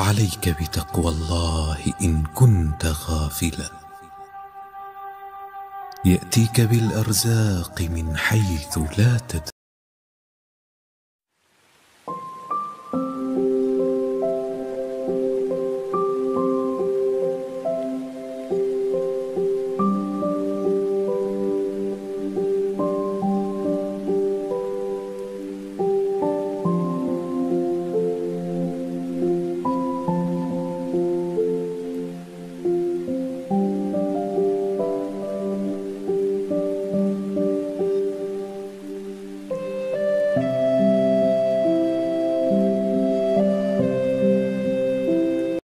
عليك بتقوى الله إن كنت غافلا. يأتيك بالأرزاق من حيث لا تدري.